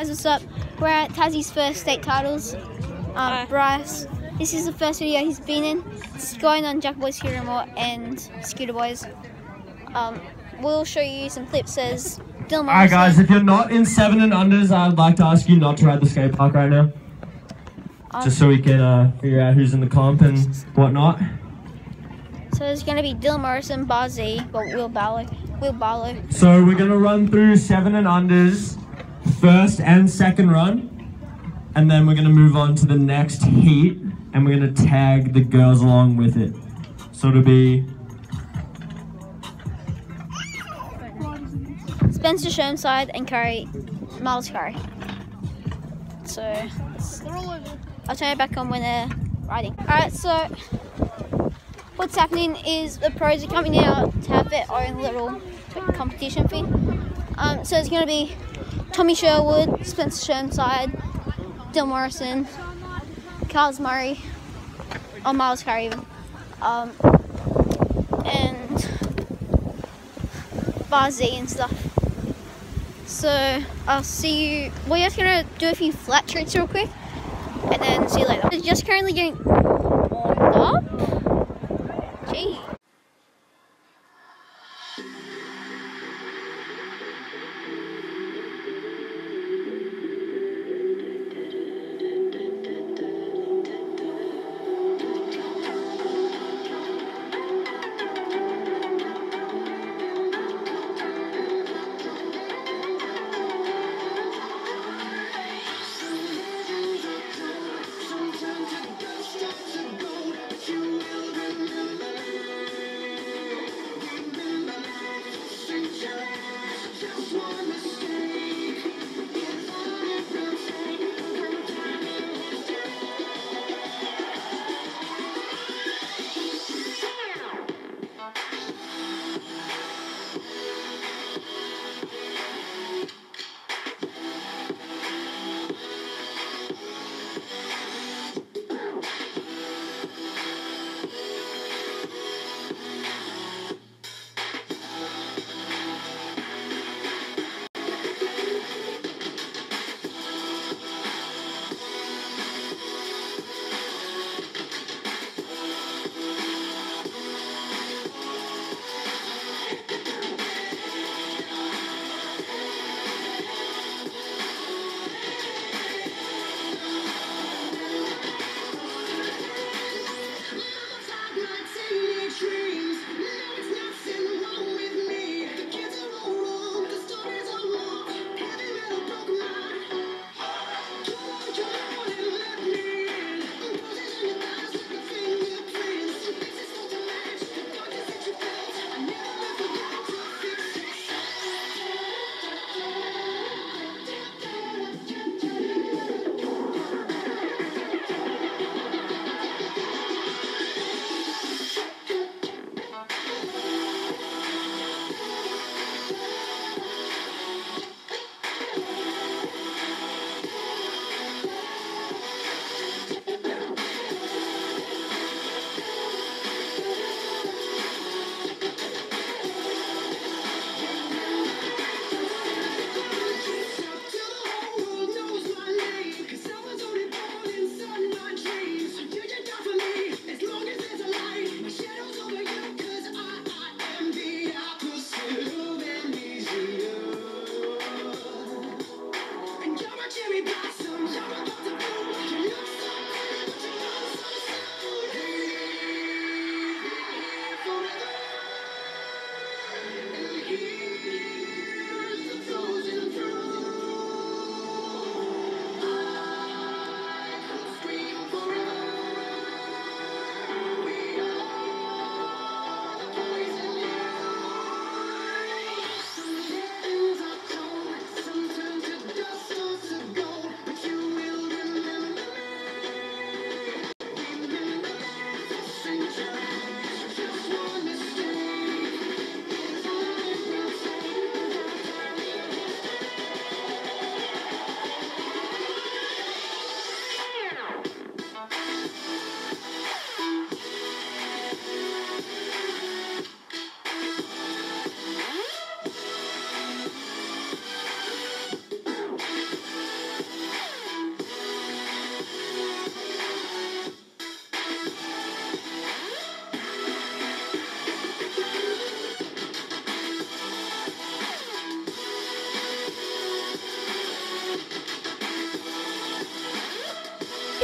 Guys, what's up? We're at Tassie's first state titles. Um, Bryce, this is the first video he's been in. It's going on Jack Boy Scooter Remote and Scooter Boys. Um, we'll show you some clips as Dylan Alright, guys, if you're not in seven and unders, I'd like to ask you not to ride the skate park right now. Um, Just so we can uh, figure out who's in the comp and whatnot. So there's going to be Dylan Morrison, Bar Z, but Will Barlow. Will Barlow. So we're gonna run through seven and unders, first and second run, and then we're gonna move on to the next heat, and we're gonna tag the girls along with it. So it'll be Spencer Cherside and Currie, Myles Currie. So I'll turn it back on when they're riding. Alright, so what's happening is the pros are coming out to have their own little competition thing. Um, so it's to be Tommy Sherwood, Spencer Cherside, Dill Morrison, Carls Murray, or Myles Currie even. Um, and Bar Z and stuff. So I'll see you. We're just gonna do a few flat tricks real quick, and then see you later. Just currently getting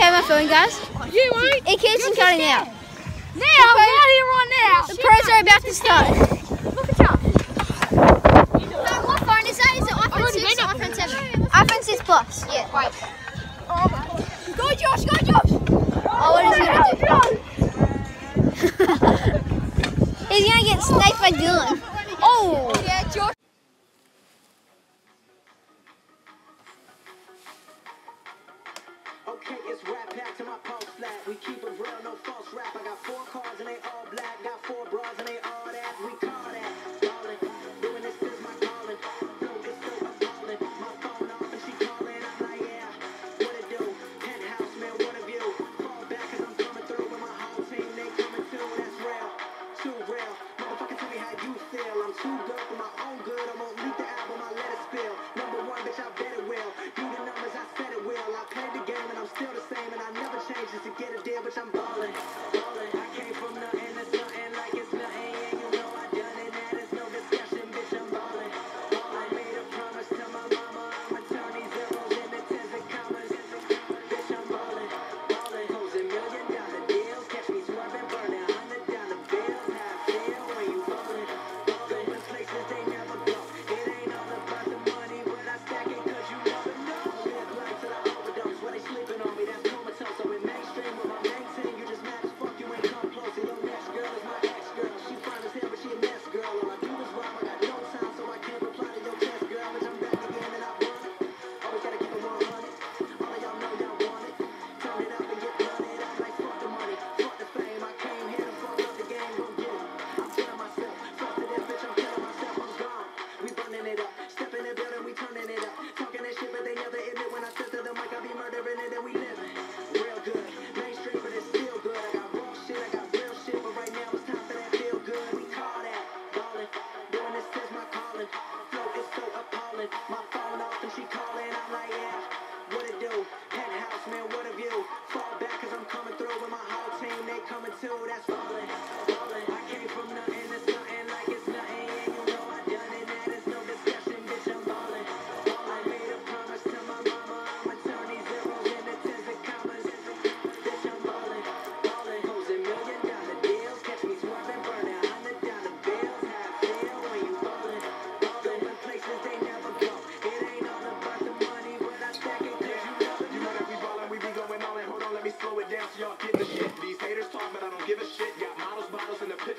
have my phone, guys? You won't. In case you're cutting out. Now, we're out here right now. The pros are about to start. Look at y'all. So what phone 6 Plus, yeah. Right. Go Josh, go Josh! Oh, what is he going to do? He's going to get sniped by Dylan. Oh! Yeah, Josh. Back to my post flat, we keep it real, no false rap. I got four cars and they all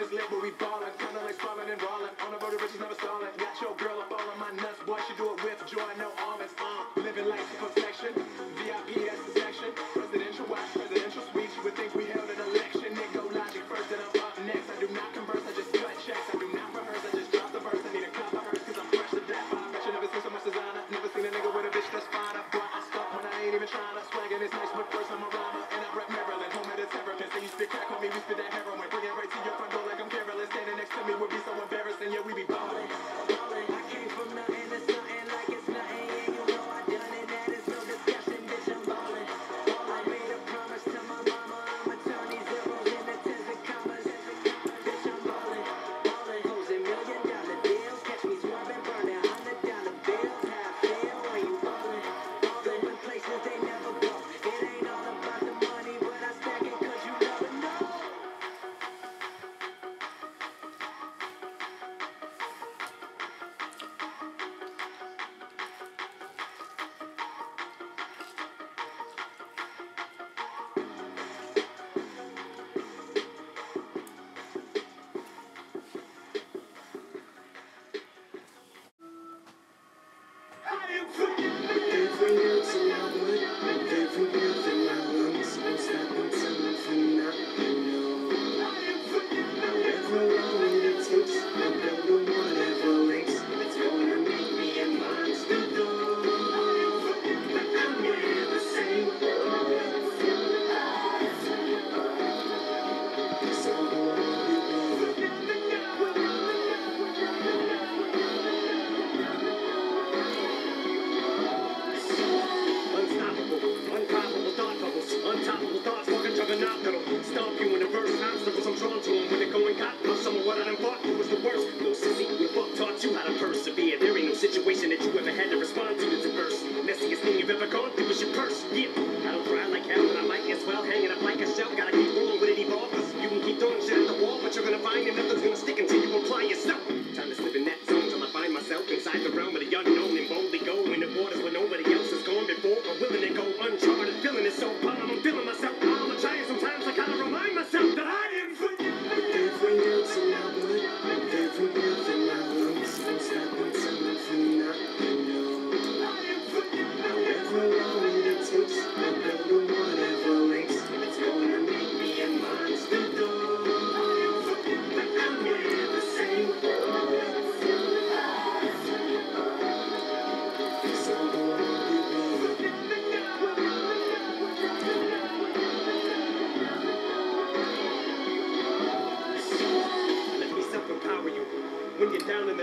is lit, but we ballin'. Kinda like smiling and rollin'. On the road to riches, never stallin'. Got your girl up all on my nuts, boy. She do it with joy, no almonds. Uh, living life to perfection. VIP, that's section. Presidential watch, presidential suites. You would think we held an election. Nigga, go logic first, and I'm up next. I do not converse, I just cut checks. I do not rehearse, I just drop the verse. I need a cup of hers, cause I'm fresh to death. I bet you never seen so much designer. Never seen a nigga with a bitch that's fine. I bought, I stop when I ain't even trying to. Swaggin' It's nice, but first I'm a rhymer. And I rep Maryland, home of the terror. Can't say you spit crack on me, we spit that heroin. Bring it right to your front door. It's so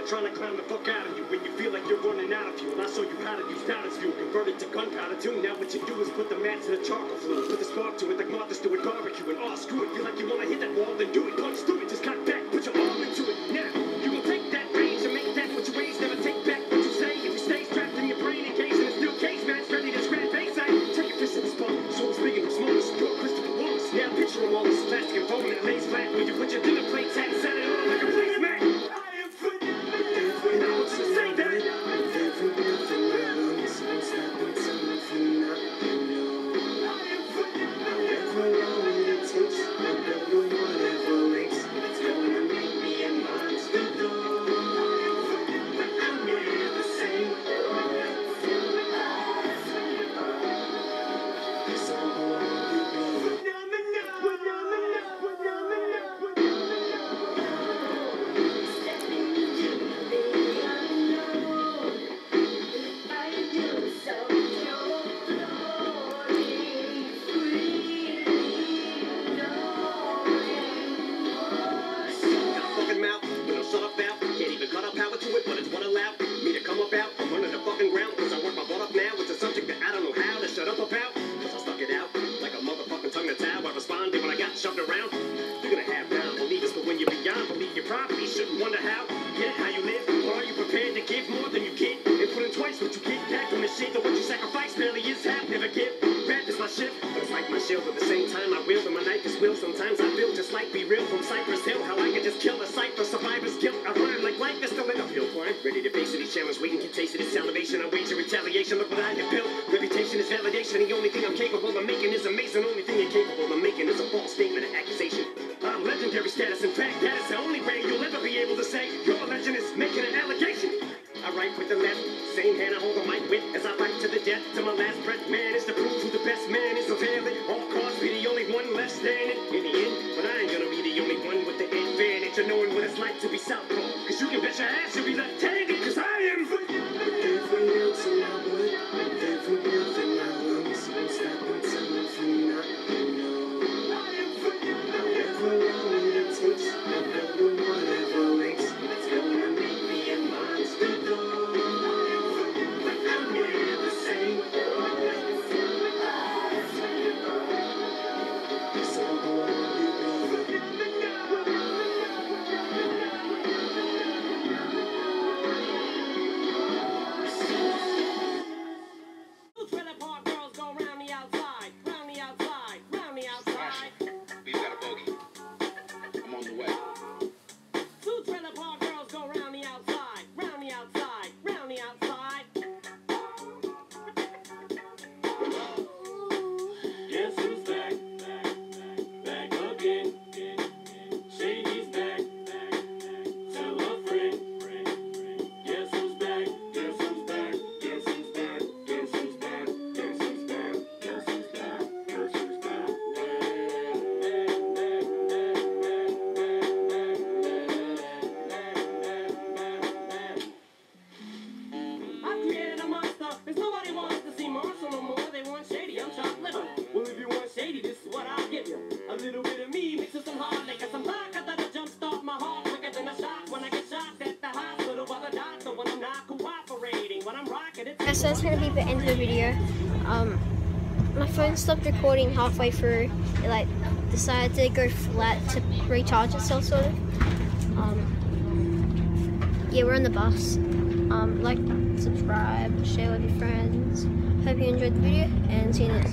trying to clown the fuck out of you when you feel like you're running out of fuel. I saw you how to use that as fuel, converted to gunpowder too. Now what you do is put the match in the charcoal flue, put the spark to it like Martha's doing barbecue and all oh, screw it. Feel like you wanna hit that wall, then do it, punch through it, just cut back, put your arm into it. Now you the survivor's guilt. I rhyme like life is still an uphill climb. Ready to face any challenge, waiting to taste it. It's salivation. I wage a retaliation. Look what I have built. Reputation is validation. The only thing I'm capable of making is amazing. Only thing you're capable of making is a false statement an accusation. I'm legendary status. In fact, that is the only way you'll ever be able to say you're a legend is making an allegation. I write with the left, same hand I hold the mic with as I fight to the death, to my last breath. Man is to prove who the best man is available. All costs be the only one left standing in the end, but I ain't gonna be the only one with the advantage of knowing it's like to be southpaw. Cause you can bet your ass you'll be left so that's gonna be the end of the video. Um, my phone stopped recording halfway through. It like decided to go flat to recharge itself, sort of. Um, yeah, we're on the bus. Um, like, subscribe, share with your friends. Hope you enjoyed the video, and see you next.